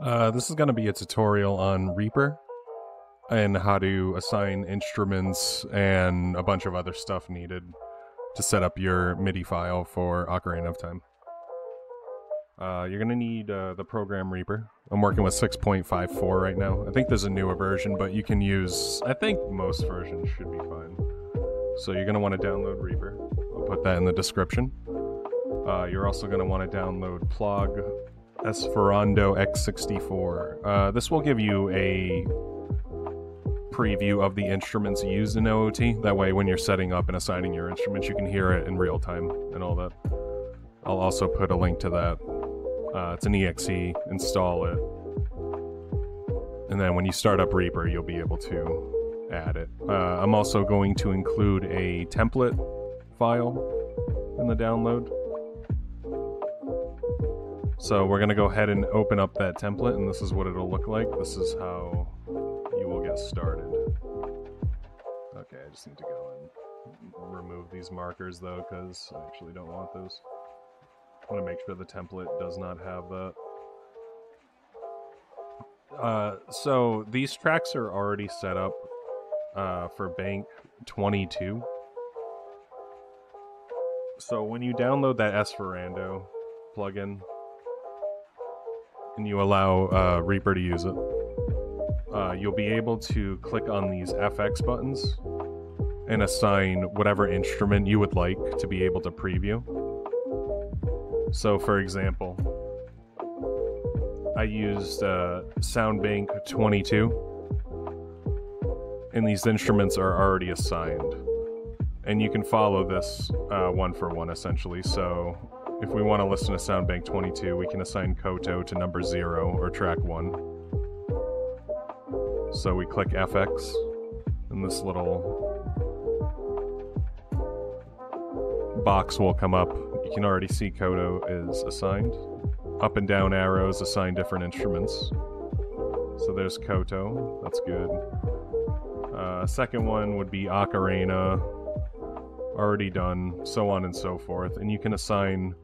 Uh, this is going to be a tutorial on Reaper and how to assign instruments and a bunch of other stuff needed to set up your MIDI file for Ocarina of Time. Uh, you're going to need uh, the program Reaper. I'm working with 6.54 right now. I think there's a newer version, but you can use, I think most versions should be fine. So you're going to want to download Reaper. I'll put that in the description. Uh, you're also going to want to download Plogue Sforzando X64. Uh, this will give you a preview of the instruments used in OOT. That way, when you're setting up and assigning your instruments, you can hear it in real time and all that. I'll also put a link to that. Uh, it's an exe, install it. And then when you start up Reaper, you'll be able to add it. Uh, I'm also going to include a template file in the download. So we're going to go ahead and open up that template, and this is what it'll look like. This is how you will get started. Okay, I just need to go and remove these markers, though, because I actually don't want those. I want to make sure the template does not have that. Uh, so these tracks are already set up uh, for Bank 22. So when you download that Sforzando plugin, and you allow uh, Reaper to use it, uh, you'll be able to click on these FX buttons and assign whatever instrument you would like to be able to preview. So, for example, I used uh, Soundbank 22, and these instruments are already assigned. And you can follow this uh, one for one essentially. So, if we want to listen to Soundbank 22, we can assign Koto to number 0 or track 1. So we click FX, and this little box will come up. You can already see Koto is assigned. Up and down arrows assign different instruments. So there's Koto, that's good. Uh, second one would be Ocarina, already done, so on and so forth. And you can assign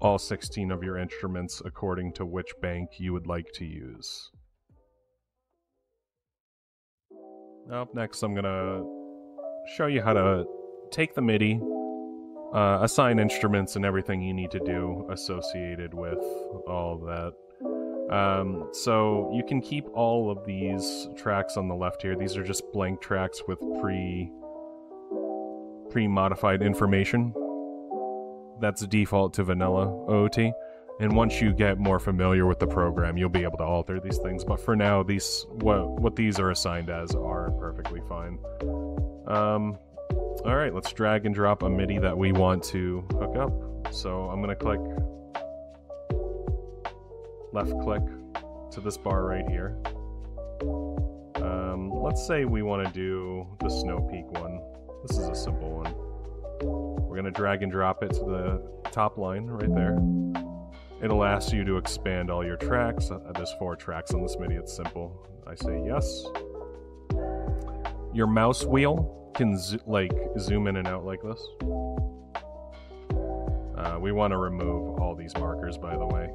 all 16 of your instruments according to which bank you would like to use. Up next, I'm gonna show you how to take the MIDI, uh, assign instruments and everything you need to do associated with all that. Um, so you can keep all of these tracks on the left here. These are just blank tracks with pre pre-modified information. That's default to vanilla OOT. And once you get more familiar with the program, you'll be able to alter these things. But for now, these what what these are assigned as are perfectly fine. Um, all right, let's drag and drop a MIDI that we want to hook up. So I'm gonna click left click to this bar right here. Um, let's say we want to do the Snow Peak one. This is a simple one. We're going to drag and drop it to the top line right there. It'll ask you to expand all your tracks. Uh, there's four tracks on this MIDI. It's simple. I say yes. Your mouse wheel can zo- like zoom in and out like this. Uh, we want to remove all these markers, by the way.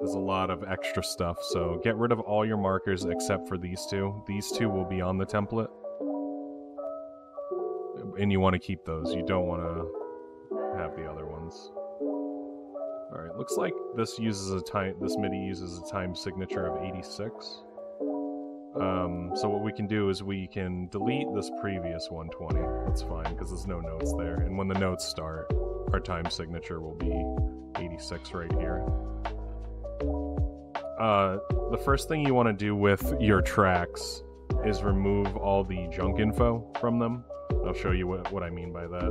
There's a lot of extra stuff, so get rid of all your markers except for these two. These two will be on the template. And you want to keep those. You don't want to have the other ones. Alright, looks like this uses a time this MIDI uses a time signature of 86. Um, so what we can do is we can delete this previous 120. That's fine, because there's no notes there. And when the notes start, our time signature will be 86 right here. Uh, the first thing you want to do with your tracks is remove all the junk info from them. I'll show you what, what I mean by that.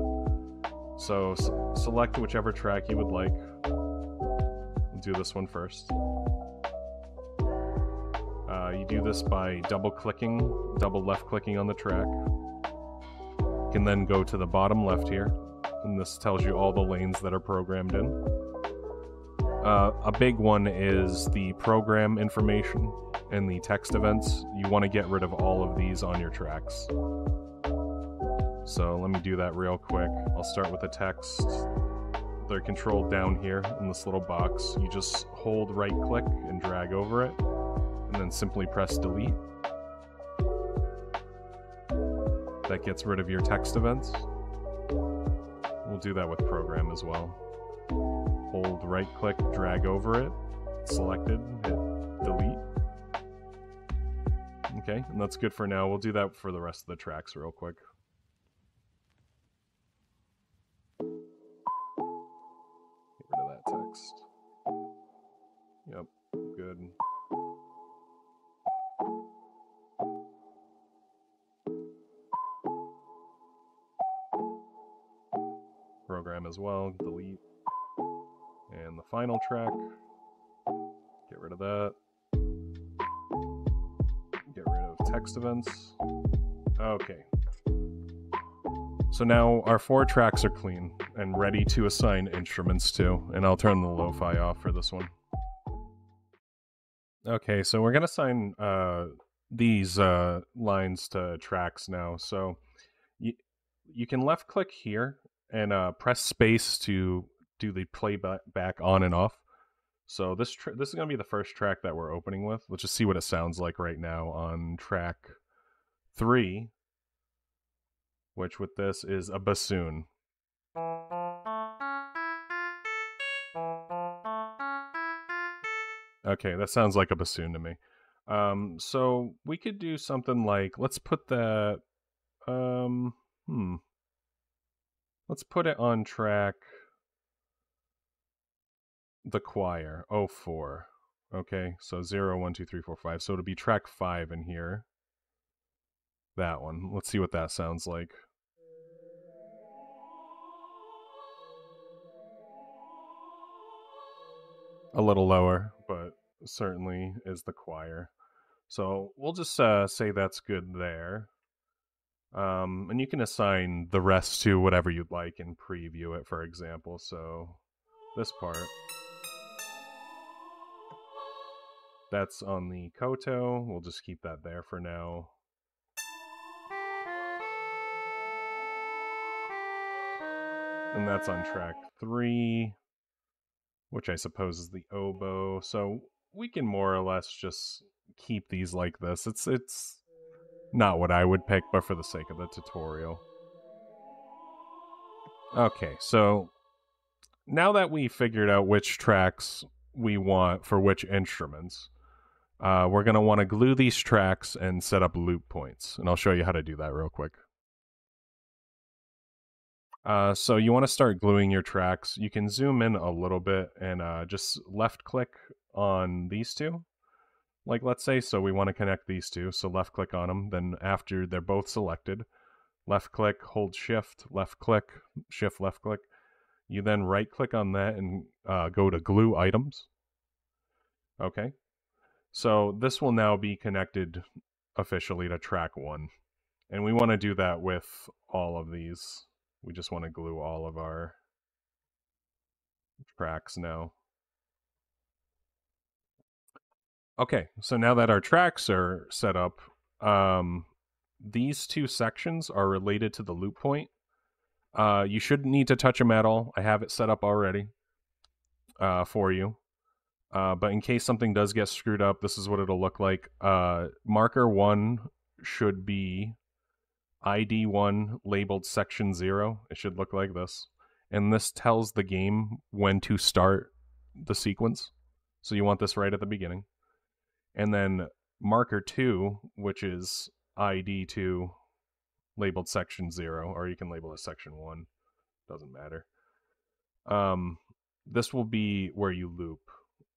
So select whichever track you would like. Do this one first. Uh, you do this by double clicking, double left clicking on the track. You can then go to the bottom left here, and this tells you all the lanes that are programmed in. Uh, a big one is the program information and the text events. You want to get rid of all of these on your tracks. So let me do that real quick. I'll start with the text. they're controlled down here in this little box. You just hold right click and drag over it, and then simply press delete. That gets rid of your text events. We'll do that with program as well. Hold right click, drag over it, selected, hit delete. Okay, and that's good for now. We'll do that for the rest of the tracks real quick. Good. Program as well, delete. And the final track, get rid of that. Get rid of text events. Okay. So now our four tracks are clean and ready to assign instruments to, and I'll turn the lo-fi off for this one. Okay, so we're gonna assign uh, these uh, lines to tracks now. So you you can left click here and uh, press space to do the playback back on and off. So this this is gonna be the first track that we're opening with. Let's just see what it sounds like right now on track three, which with this is a bassoon. Okay, that sounds like a bassoon to me. Um, so we could do something like let's put that. Um, hmm. Let's put it on track the choir 04 okay so 0 1 2 3 4 5 so it'll be track 5 in here that one let's see what that sounds like a little lower but certainly is the choir so we'll just uh, say that's good there um, and you can assign the rest to whatever you'd like and preview it for example so this part That's on the Koto. We'll just keep that there for now. And that's on track three, which I suppose is the oboe. So we can more or less just keep these like this. It's it's not what I would pick, but for the sake of the tutorial. Okay, so now that we figured out which tracks we want for which instruments, uh, we're going to want to glue these tracks and set up loop points. And I'll show you how to do that real quick. Uh, so you want to start gluing your tracks. You can zoom in a little bit and uh, just left click on these two. Like let's say, so we want to connect these two. So left click on them. Then after they're both selected, left click, hold shift, left click, shift, left click. You then right click on that and uh, go to glue items. Okay, so this will now be connected officially to track one. And we want to do that with all of these. We just want to glue all of our tracks now. Okay, so now that our tracks are set up, um, these two sections are related to the loop point. Uh, you shouldn't need to touch them at all. I have it set up already uh, for you. Uh, but in case something does get screwed up, this is what it'll look like. Uh, marker 1 should be ID 1 labeled section 0. It should look like this. And this tells the game when to start the sequence. So you want this right at the beginning. And then marker 2, which is ID 2 labeled section 0, or you can label it section 1. Doesn't matter. Um, this will be where you loop.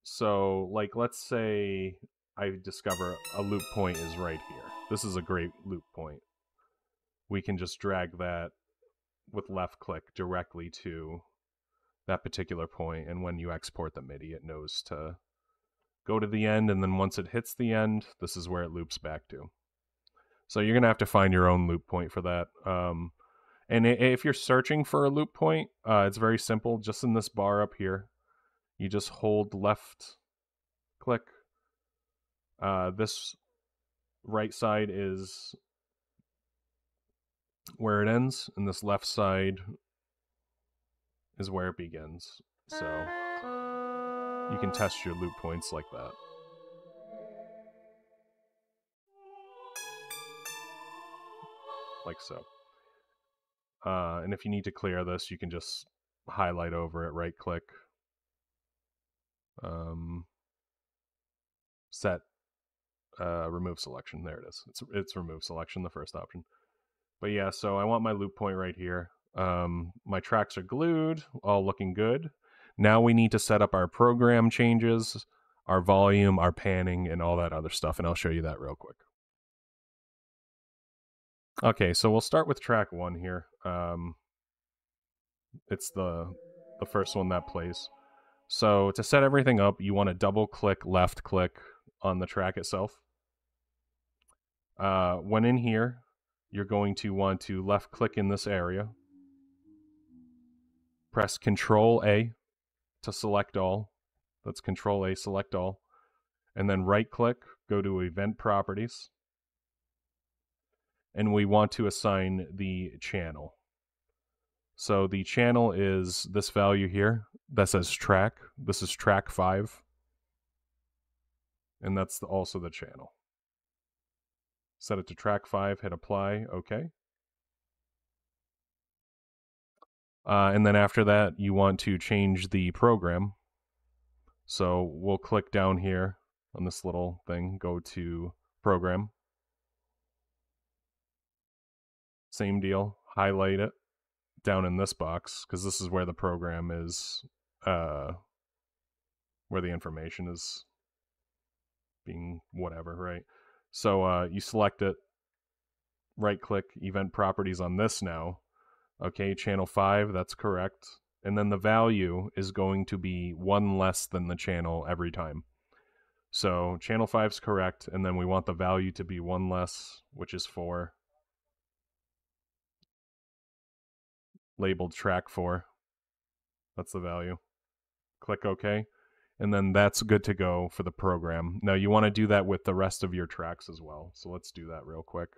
So, like, let's say I discover a loop point is right here. This is a great loop point. We can just drag that with left click directly to that particular point, and when you export the MIDI, it knows to go to the end, and then once it hits the end, this is where it loops back to. So you're gonna have to find your own loop point for that. Um, and if you're searching for a loop point, uh, it's very simple. Just in this bar up here, you just hold left click. Uh, this right side is where it ends, and this left side is where it begins. So you can test your loop points like that. Like so. Uh, and if you need to clear this, you can just highlight over it, right click, um, set uh, remove selection. There it is. It's it's remove selection, the first option. But yeah, so I want my loop point right here. Um, my tracks are glued, all looking good. Now we need to set up our program changes, our volume, our panning, and all that other stuff, and I'll show you that real quick. Okay, so we'll start with track one here. Um, it's the the first one that plays. So to set everything up, you want to double click, left click on the track itself. Uh, when in here, you're going to want to left click in this area. Press Control A to select all. That's Control A, select all. And then right click, go to Event Properties. And we want to assign the channel. So the channel is this value here that says track. This is track 5. And that's also the channel. Set it to track 5, hit apply, okay. Uh, and then after that, you want to change the program. So we'll click down here on this little thing, go to program. Same deal, highlight it down in this box because this is where the program is, uh, where the information is being whatever, right? So uh, you select it, right click, event properties on this now. Okay, channel 5, that's correct. And then the value is going to be one less than the channel every time. So channel 5 is correct, and then we want the value to be one less, which is 4. labeled track 4. That's the value. Click OK. And then that's good to go for the program. Now you want to do that with the rest of your tracks as well. So let's do that real quick.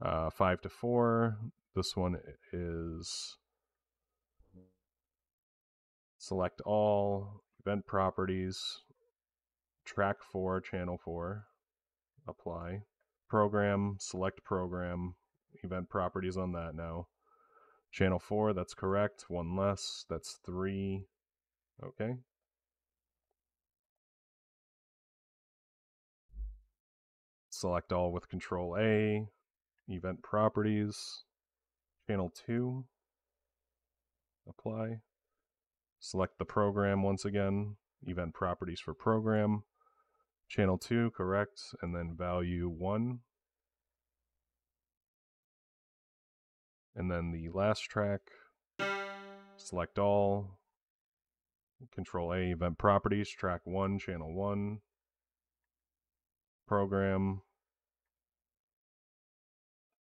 Uh, 5 to 4. This one is select all, event properties, track 4, channel 4, apply. Program, select program, event properties on that now. Channel 4, that's correct. One less, that's 3. Okay. Select all with Control A. Event properties. Channel 2. Apply. Select the program once again. Event properties for program. Channel 2, correct. And then value 1. And then the last track, select all, control A, event properties, track 1, channel 1, program,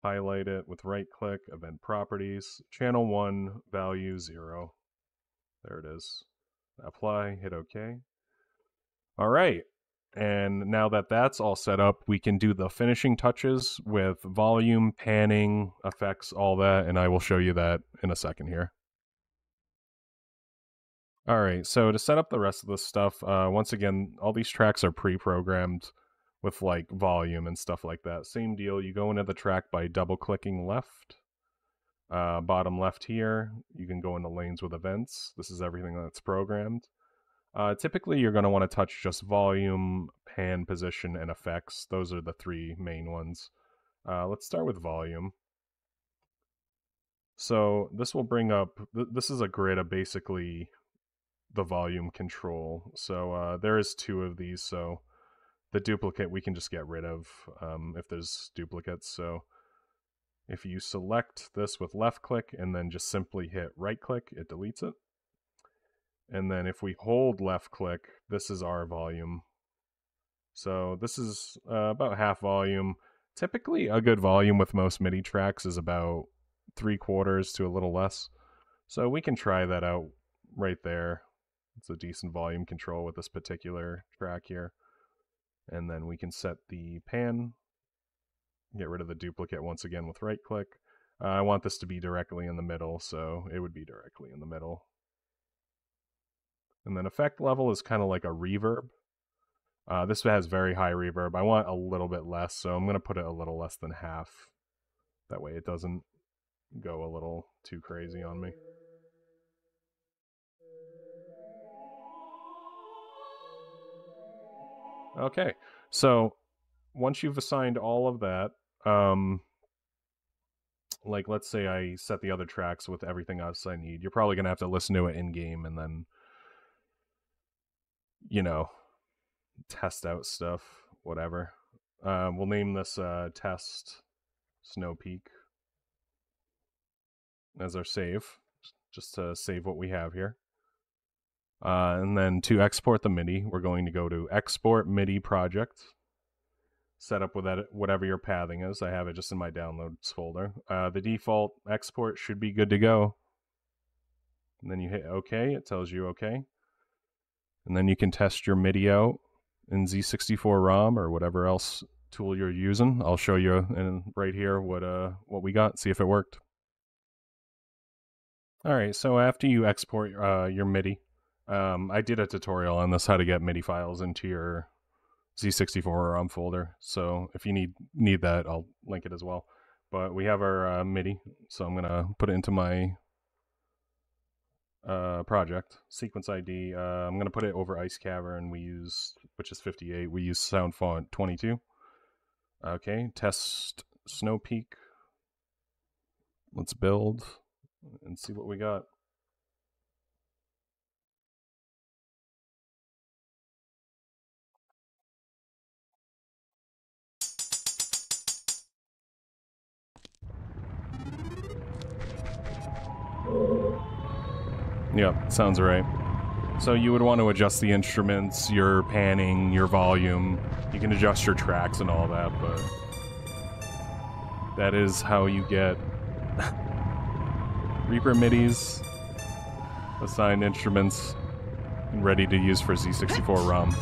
highlight it with right click, event properties, channel 1, value 0. There it is. Apply, hit OK. All right. And now that that's all set up, we can do the finishing touches with volume, panning, effects, all that, and I will show you that in a second here. All right, so to set up the rest of this stuff, uh, once again, all these tracks are pre-programmed with like volume and stuff like that. Same deal, you go into the track by double-clicking left, uh, bottom left here, you can go into lanes with events. This is everything that's programmed. Uh, typically, you're going to want to touch just volume, pan position, and effects. Those are the three main ones. Uh, let's start with volume. So this will bring up, th this is a grid of basically the volume control. So uh, there is two of these, so the duplicate we can just get rid of um, if there's duplicates. So if you select this with left click and then just simply hit right click, it deletes it. And then if we hold left click, this is our volume. So this is uh, about half volume. Typically, a good volume with most MIDI tracks is about three quarters to a little less. So we can try that out right there. It's a decent volume control with this particular track here. And then we can set the pan, get rid of the duplicate once again with right click. Uh, I want this to be directly in the middle, so it would be directly in the middle. And then effect level is kind of like a reverb. Uh, this has very high reverb. I want a little bit less, so I'm going to put it a little less than half. That way it doesn't go a little too crazy on me. Okay, so once you've assigned all of that, um, like let's say I set the other tracks with everything else I need, you're probably gonna have to listen to it in game and then, you know, test out stuff, whatever. Uh, we'll name this uh, test Snow Peak as our save, just to save what we have here. Uh, and then to export the MIDI, we're going to go to Export MIDI Project. Set up with that whatever your pathing is. I have it just in my downloads folder. Uh, the default export should be good to go. And then you hit OK. It tells you OK. And then you can test your MIDI out in Z64 ROM or whatever else tool you're using. I'll show you in, right here what uh what we got. See if it worked. All right. So after you export uh, your MIDI, um, I did a tutorial on this how to get MIDI files into your Z64 ROM folder. So if you need need that, I'll link it as well. But we have our uh, MIDI, so I'm gonna put it into my uh, project sequence ID. Uh, I'm gonna put it over Ice Cavern. We use which is 58. We use Sound Font 22. Okay, test Snow Peak. Let's build and see what we got. Yep, sounds right. So you would want to adjust the instruments, your panning, your volume. You can adjust your tracks and all that, but that is how you get Reaper MIDIs, assigned instruments, ready to use for Z64 ROM.